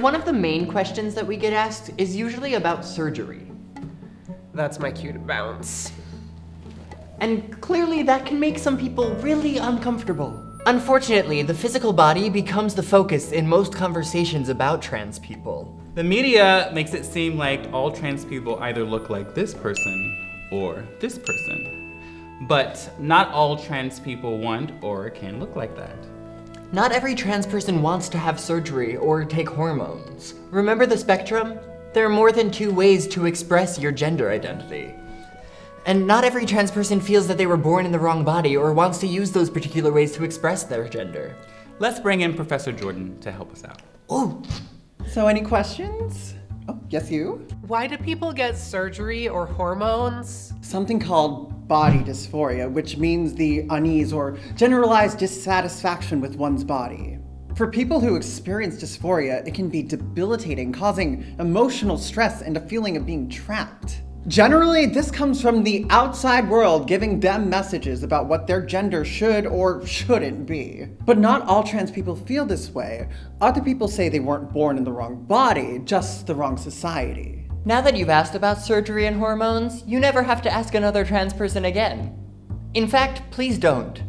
one of the main questions that we get asked is usually about surgery. That's my cue to bounce. And clearly that can make some people really uncomfortable. Unfortunately, the physical body becomes the focus in most conversations about trans people. The media makes it seem like all trans people either look like this person or this person. But not all trans people want or can look like that. Not every trans person wants to have surgery or take hormones. Remember the spectrum? There are more than two ways to express your gender identity. And not every trans person feels that they were born in the wrong body or wants to use those particular ways to express their gender. Let's bring in Professor Jordan to help us out. Oh, So, any questions? Oh, yes, you? Why do people get surgery or hormones? Something called body dysphoria, which means the unease or generalized dissatisfaction with one's body. For people who experience dysphoria, it can be debilitating, causing emotional stress and a feeling of being trapped. Generally, this comes from the outside world giving them messages about what their gender should or shouldn't be. But not all trans people feel this way. Other people say they weren't born in the wrong body, just the wrong society. Now that you've asked about surgery and hormones, you never have to ask another trans person again. In fact, please don't.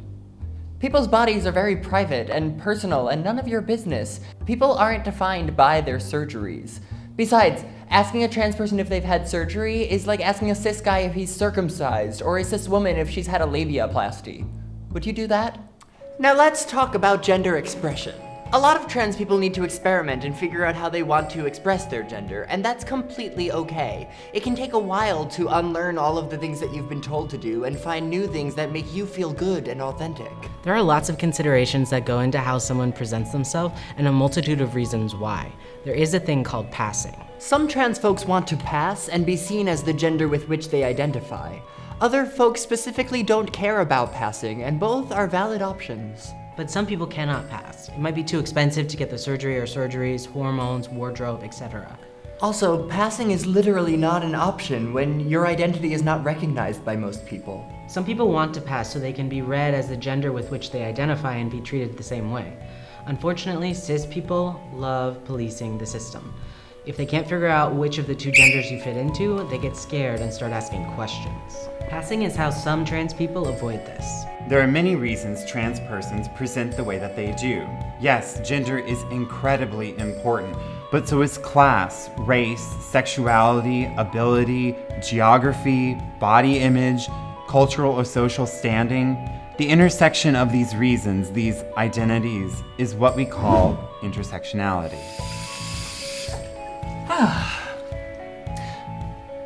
People's bodies are very private and personal and none of your business. People aren't defined by their surgeries. Besides, asking a trans person if they've had surgery is like asking a cis guy if he's circumcised or a cis woman if she's had a labiaplasty. Would you do that? Now let's talk about gender expression. A lot of trans people need to experiment and figure out how they want to express their gender, and that's completely okay. It can take a while to unlearn all of the things that you've been told to do and find new things that make you feel good and authentic. There are lots of considerations that go into how someone presents themselves and a multitude of reasons why. There is a thing called passing. Some trans folks want to pass and be seen as the gender with which they identify. Other folks specifically don't care about passing, and both are valid options. But some people cannot pass. It might be too expensive to get the surgery or surgeries, hormones, wardrobe, etc. Also, passing is literally not an option when your identity is not recognized by most people. Some people want to pass so they can be read as the gender with which they identify and be treated the same way. Unfortunately, cis people love policing the system. If they can't figure out which of the two genders you fit into, they get scared and start asking questions. Passing is how some trans people avoid this. There are many reasons trans persons present the way that they do. Yes, gender is incredibly important, but so is class, race, sexuality, ability, geography, body image, cultural or social standing. The intersection of these reasons, these identities, is what we call intersectionality.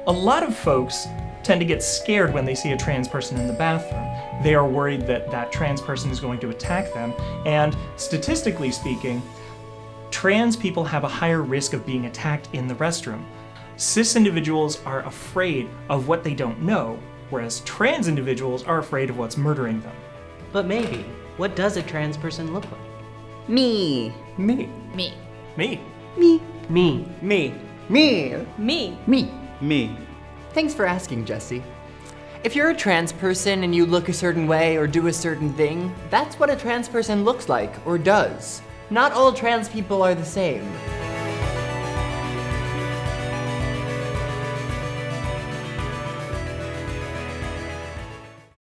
A lot of folks tend to get scared when they see a trans person in the bathroom. They are worried that that trans person is going to attack them, and statistically speaking, trans people have a higher risk of being attacked in the restroom. Cis individuals are afraid of what they don't know, whereas trans individuals are afraid of what's murdering them. But maybe, what does a trans person look like? Me. Me. Me. Me. Me. Me. Me. Me. Me. Me. Me. Thanks for asking, Jesse. If you're a trans person and you look a certain way or do a certain thing, that's what a trans person looks like or does. Not all trans people are the same.